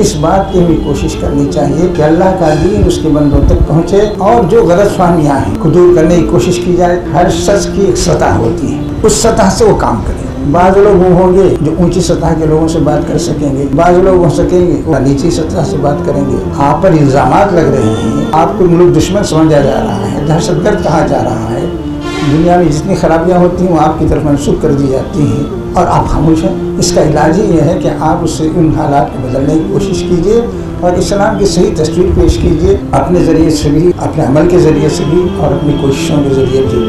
इस बात की भी कोशिश करनी चाहिए कि अल्लाह का दीन उसके बंदों तक पहुँचे और जो गलत फहमियाँ हैं दूर करने की कोशिश की जाए। हर सच की एक सतह होती है। उस सतह से वो काम करें। बाज लोग वो होंगे जो ऊँची सतह के लोगों से बात कर सकेंगे। बाज लोग हो सकेंगे वो नीची सतह से बात करेंगे। आप पर इल्ज़ाम लग रहे हैं। आपको मुल्क दुश्मन समझा जा रहा है, दहशतगर्द कहा जा रहा है। दुनिया में जितनी खराबियाँ होती हैं, वो आपकी तरफ़ मनसूख कर दी जाती हैं। और आप खामोश हैं। इसका इलाज ही यह है कि आप उससे उन हालात को बदलने की कोशिश कीजिए और इस्लाम की सही तस्वीर पेश कीजिए। अपने ज़रिए से भी, अपने अमल के ज़रिए से भी और अपनी कोशिशों के ज़रिए भी।